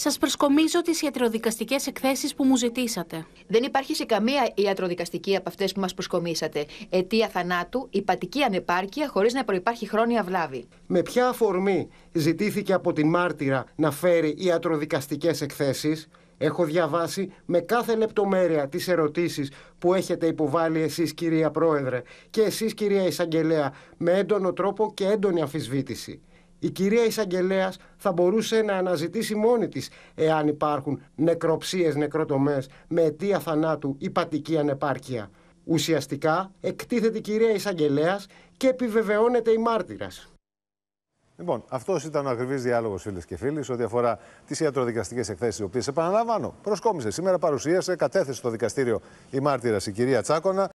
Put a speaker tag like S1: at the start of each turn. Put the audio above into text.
S1: Σας προσκομίζω τις ιατροδικαστικές εκθέσεις που μου ζητήσατε.
S2: Δεν υπάρχει σε καμία ιατροδικαστική από αυτές που μας προσκομίσατε. Αιτία θανάτου, υπατική ανεπάρκεια χωρίς να προπάρχει χρόνια βλάβη.
S3: Με ποια αφορμή ζητήθηκε από την μάρτυρα να φέρει ιατροδικαστικές εκθέσεις; Έχω διαβάσει με κάθε λεπτομέρεια τις ερωτήσεις που έχετε υποβάλει εσείς κυρία Πρόεδρε και εσείς κυρία Εισαγγελέα με έντονο τρόπο και έντονη αμφισβήτηση. Η κυρία Εισαγγελέας θα μπορούσε να αναζητήσει μόνη της εάν υπάρχουν νεκροψίες, νεκροτομές με αιτία θανάτου ή πατική ανεπάρκεια. Ουσιαστικά εκτίθεται η κυρία Εισαγγελέας και επιβεβαιώνεται η μάρτυρας.
S4: Λοιπόν, αυτός ήταν ο ακριβής διάλογος, φίλες και φίλοι, ό,τι αφορά τις ιατροδικαστικές εκθέσεις, οι οποίες, επαναλαμβάνω, προσκόμισε σήμερα, παρουσίασε, κατέθεσε στο δικαστήριο η μάρτυρα η κυρία Τσάκονα.